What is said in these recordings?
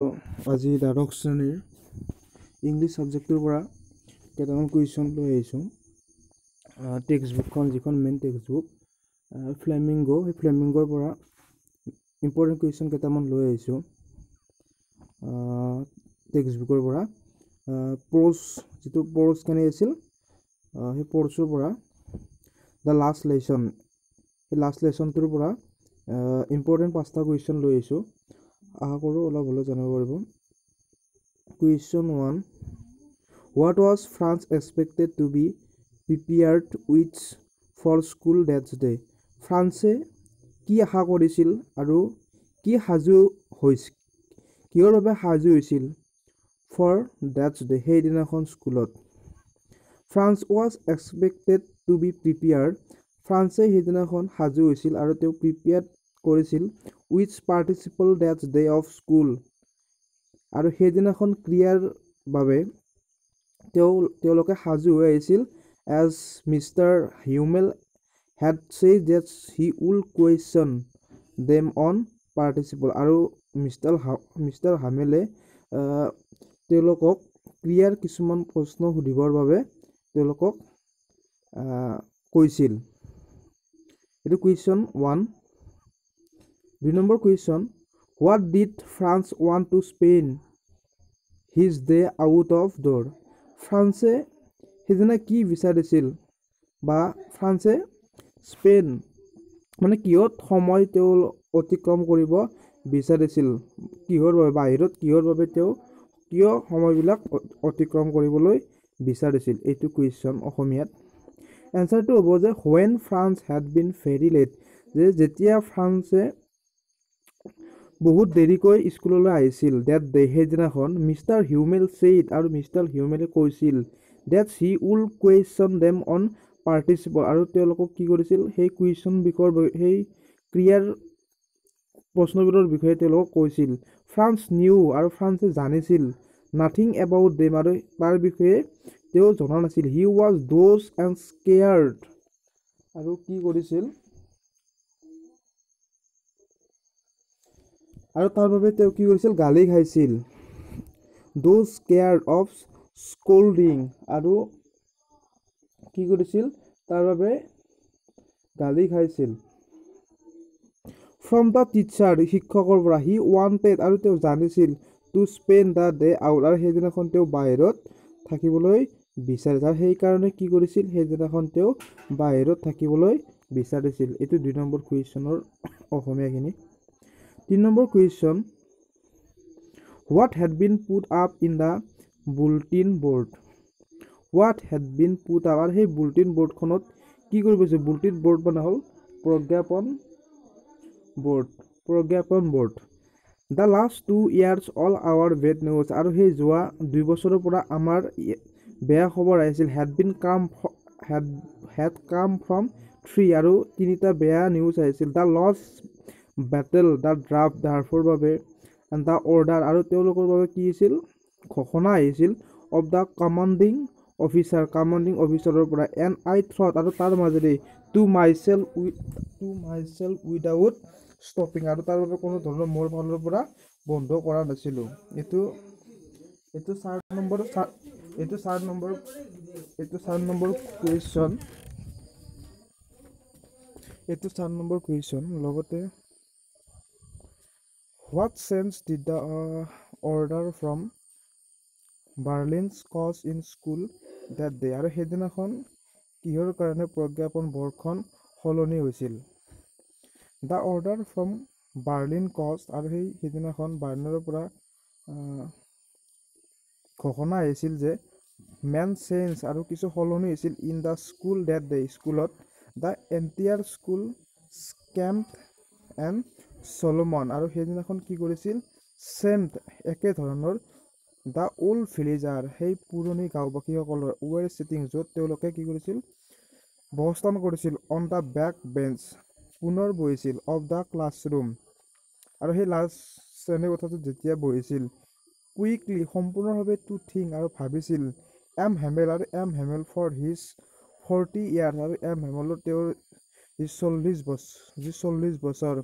আজি দ্বাদশ শ্ৰেণীৰ ইংলিছ ছাবজেক্টটোৰ পৰা কেইটামান কুৱেশ্যন লৈ আহিছোঁ। টেক্সট বুকখন যিখন মেইন টেক্সট বুক ফ্লেমিংগ সেই ফ্লেমিংগৰ পৰা ইম্পৰ্টেণ্ট কুৱেশ্যন কেইটামান লৈ আহিছোঁ। টেক্সট বুকৰ পৰা। প'জ যিটো প'জ কেনে আছিল সেই প'ৰ্চৰ পৰা। দ্য লাষ্ট লেচন সেই লাষ্ট লেচনটোৰ পৰা ইম্পৰ্টেণ্ট পাঁচটা কুৱেশ্যন লৈ আহিছোঁ। আশা কৰোঁ অলপ হ'লেও জানিব পাৰিব। Question one what was Franz expected to be prepared with for school that's day ফ্ৰান্সে কি আশা কৰিছিল আৰু কি সাজু হৈছিল কিহৰ বাবে সাজু হৈছিল ফৰ ডেটছ ডে সেইদিনাখন স্কুলত? Franz was expected to be prepared ফ্ৰান্সে সেইদিনাখন সাজু হৈছিল আৰু তেওঁ প্ৰিপেয়াৰ্ড কৰিছিল with participles that's day of school আৰু সেইদিনাখন ক্ৰিয়াৰ বাবে তেওঁ তেওঁলোকে সাজু হৈ আহিছিল। As mister Hamel had said that he will question them on participles আৰু মিষ্টাৰ হা মিষ্টাৰ হামেলে তেওঁলোকক ক্ৰিয়াৰ কিছুমান প্ৰশ্ন সুধিবৰ বাবে তেওঁলোকক কৈছিল। এইটো কুৱেশ্যন ওৱান দুই number question what did Franz one to spend his day out of doors ফ্ৰান্সে সেইদিনা কি বিচাৰিছিল? বা ফ্ৰান্সে স্পেইন মানে কিহত সময় তেওঁ অতিক্ৰম কৰিব বিচাৰিছিল? কিহৰ বাবে? বাহিৰত কিহৰ বাবে তেওঁ কিয় সময়বিলাক অতিক্ৰম কৰিবলৈ বিচাৰিছিল? এইটো কুৱেশ্যন অসমীয়াত। এনচাৰটো হ'ব যে when Franz had been very late যে যেতিয়া ফ্ৰান্সে বহুত দেৰিকৈ স্কুললৈ আহিছিল। ডেট ডে সেইদিনাখন মিষ্টাৰ হিউমেল চেইড আৰু মিষ্টাৰ হিউমেলে কৈছিল। That he will question them on participle আৰু তেওঁলোকক কি কৰিছিল? সেই কুৱেশ্যন বিষয়ৰ সেই ক্ৰিয়াৰ প্ৰশ্নবোৰৰ বিষয়ে তেওঁলোকক কৈছিল। ফ্ৰান্স নিউ আৰু ফ্ৰান্সে জানিছিল। নাথিং এবাউট দেম আৰু তাৰ বিষয়ে তেওঁ জনা নাছিল। He was dazed and scared. আৰু কি কৰিছিল? আৰু তাৰ বাবে তেওঁ কি কৰিছিল? গালি খাইছিল। ড'জ কেয়াৰ অফ স্কল্ডিং আৰু কি কৰিছিল? তাৰ বাবে গালি খাইছিল। ফ্ৰম দ্য টিচাৰ শিক্ষকৰ পৰা সি ৱান্টেড আৰু তেওঁ জানিছিল to spend the day out আৰু সেইদিনাখন তেওঁ বাহিৰত থাকিবলৈ বিচাৰিছিল। আৰু সেইকাৰণে কি কৰিছিল? সেইদিনাখন তেওঁ বাহিৰত থাকিবলৈ বিচাৰিছিল। এইটো দুই নম্বৰ কুৱেশ্যনৰ অসমীয়াখিনি। তিনি number question what had been put up in the bulletin board what had been put up আৰু সেই বুলটিন বৰ্ডখনত কি কৰিব গৈছে বুলটিন বৰ্ড মানে হ'ল প্ৰজ্ঞাপন board প্ৰজ্ঞাপন board the last two years all our bad news আৰু সেই যোৱা দুই বছৰৰ পৰা আমাৰ বেয়া খবৰ আহিছিল। Had been come had had come from three আৰু তিনিটা বেয়া নিউজ আহিছিল। The loss battle the draft ড্ৰাফৰ বাবে দ্য অৰ্ডাৰ আৰু তেওঁলোকৰ বাবে কি আছিল? ঘোষণা আহিছিল of the commanding officer commanding অফিচাৰৰ পৰা এন আই থ্ৰট আৰু তাৰ মাজেদি to myself with to myself without stopping আৰু তাৰ বাবে কোনো ধৰণৰ মোৰ ফালৰ পৰা বন্ধ কৰা নাছিলোঁ। এইটো এইটো চাৰ নম্বৰ চাৰ এইটো চাৰ নম্বৰ এইটো চাৰ নম্বৰ কুৱেশ্যন এইটো চাৰ নম্বৰ কুৱেশ্যন লগতে what change did the order from Berlin's cause in school that day আৰু সেইদিনাখন কিহৰ কাৰণে প্ৰজ্ঞাপন বৰ্ডখন সলনি হৈছিল the order from Berlin cause আৰু সেই সিদিনাখন বাৰ্লিনৰ পৰা ঘোষণা আহিছিল যে মেন চেঞ্জ আৰু কিছু সলনি হৈছিল in the school that day স্কুলত the entire school scamp and solemn আৰু সেইদিনাখন কি কৰিছিল? চেম্প একেধৰণৰ দ্য অল্ড ভিলেজাৰ সেই পুৰণি গাঁওবাসীসকলৰ ৱেৰ চিটিং য'ত তেওঁলোকে কি কৰিছিল? অৱস্থান কৰিছিল অন দ্য বেক বেঞ্চ পুনৰ বহিছিল অফ দ্য ক্লাছৰুম আৰু সেই লাষ্ট শ্ৰেণীৰ কথাটোত যেতিয়া বহিছিল কুইকলি সম্পূৰ্ণভাৱে টু থিং আৰু ভাবিছিল এম হেমেল আৰু M Hamel for his forty years আৰু এম হেমেলৰ তেওঁৰ যি চল্লিছ বছৰ যি চল্লিছ বছৰ।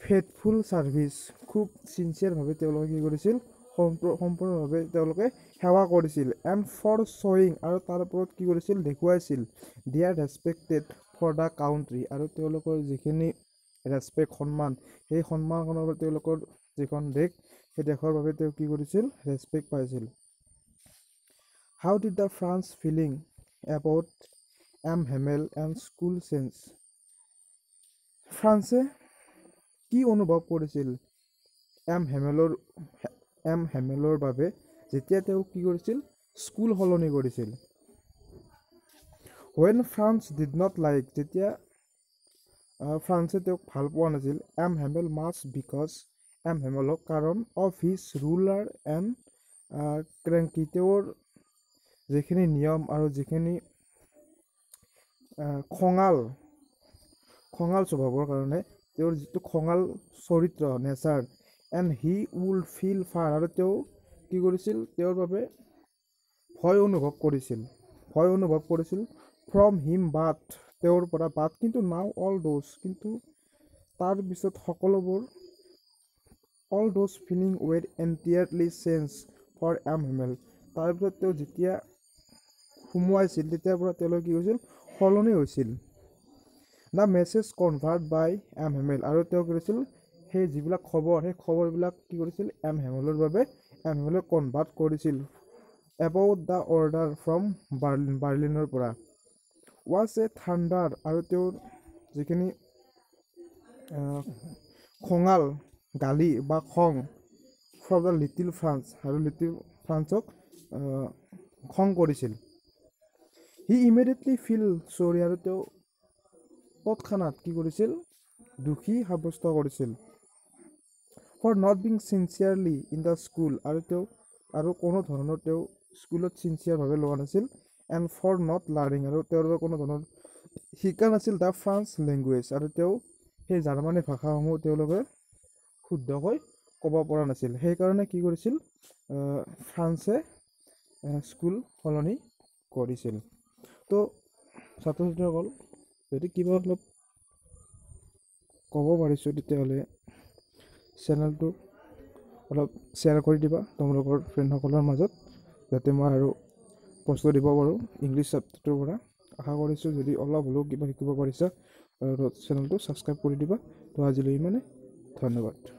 ফেথফুল ছাৰ্ভিচ খুব ছিনচিয়াৰভাৱে তেওঁলোকে কি কৰিছিল? সম্প সম্পূৰ্ণভাৱে তেওঁলোকে সেৱা কৰিছিল। এণ্ড ফৰ শ্বয়িং আৰু তাৰ ওপৰত কি কৰিছিল? দেখুৱাইছিল। দিয়াৰ ৰেচপেক্টেড ফৰ দ্য কাউণ্ট্ৰি আৰু তেওঁলোকৰ যিখিনি ৰেচপেক্ট সন্মান সেই সন্মানখনৰ বাবে তেওঁলোকৰ যিখন দেশ সেই দেশৰ বাবে তেওঁ কি কৰিছিল? ৰেচপেক্ট পাইছিল। How did the Franz feeling about M Hamel and school change ফ্ৰান্সে কি অনুভৱ কৰিছিল? এম হেমেলৰ এম হেমেলৰ বাবে যেতিয়া তেওঁ কি কৰিছিল? স্কুল সলনি কৰিছিল। When Franz did not like যেতিয়া ফ্ৰান্সে তেওঁক ভাল পোৱা নাছিল। M Hamel much because M হেমেলক কাৰণ of his ruler and cranky তেওঁৰ যিখিনি নিয়ম আৰু যিখিনি খঙাল খঙাল স্বভাৱৰ কাৰণে তেওঁৰ যিটো খঙাল চৰিত্ৰ nature and he will feel far আৰু তেওঁ কি কৰিছিল? তেওঁৰ বাবে ভয় অনুভৱ কৰিছিল। ভয় অনুভৱ কৰিছিল ফ্ৰম হিম বাট তেওঁৰ পৰা বাট কিন্তু নাও অল ড'জ কিন্তু তাৰপিছত সকলোবোৰ all those feeling were entirely change for M Hamel তাৰপিছত তেওঁ যেতিয়া সোমোৱাইছিল তেতিয়াৰ পৰা তেওঁলোকে কি হৈছিল সলনি হৈছিল। The message convert by M Hamel আৰু তেওঁ কৰিছিল সেই যিবিলাক খবৰ সেই খবৰবিলাক কি কৰিছিল এম হেমেলৰ বাবে এম হেমেলে কনভাৰ্ট কৰিছিল। About the order from Berlin বাৰ্লিনৰ পৰা। ৱাজ এ থাণ্ডাৰ আৰু তেওঁৰ যিখিনি খঙাল গালি বা খং ফ্ৰম দ্য লিটিল ফ্ৰান্স আৰু লিটিল ফ্ৰান্সক খং কৰিছিল। সি ইমিডিয়েটলি ফিল চৰি আৰু তেওঁ তৎক্ষণাত কি কৰিছিল? দোষী সাব্যস্ত কৰিছিল। For not being sincerely in the school আৰু তেওঁ আৰু কোনো ধৰণৰ তেওঁ স্কুলত চিনচিয়াৰভাৱে লোৱা নাছিল। এণ্ড ফৰ নট লাৰ্ণিং আৰু তেওঁৰ কোনো ধৰণৰ শিকা নাছিল দ্য ফ্ৰান্স লেংগুৱেজ আৰু তেওঁ সেই জাৰ্মানী ভাষাসমূহ তেওঁলোকে শুদ্ধকৈ ক'ব পৰা নাছিল। সেইকাৰণে কি কৰিছিল? ফ্ৰান্সে স্কুল সলনি কৰিছিল। তো ছাত্ৰ ছাত্ৰীসকল যদি কিবা অলপ ক'ব পাৰিছোঁ তেতিয়াহ'লে চেনেলটো অলপ শ্বেয়াৰ কৰি দিবা তোমালোকৰ ফ্ৰেণ্ডসকলৰ মাজত যাতে মই আৰু প্ৰশ্ন দিব পাৰোঁ ইংলিছ ছাবজেক্টৰ পৰা। আশা কৰিছোঁ যদি অলপ হ'লেও কিবা শিকিব পাৰিছা চেনেলটো ছাবস্ক্ৰাইব কৰি দিবা। তো আজিলৈ ইমানে ধন্যবাদ।